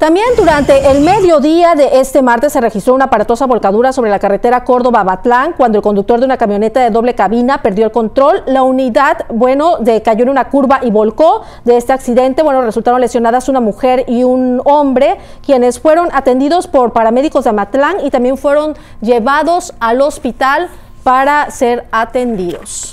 También durante el mediodía de este martes se registró una aparatosa volcadura sobre la carretera Córdoba-Batlán cuando el conductor de una camioneta de doble cabina perdió el control. La unidad, bueno, de, cayó en una curva y volcó. De este accidente, bueno, resultaron lesionadas una mujer y un hombre, quienes fueron atendidos por paramédicos de Amatlán y también fueron llevados al hospital para ser atendidos.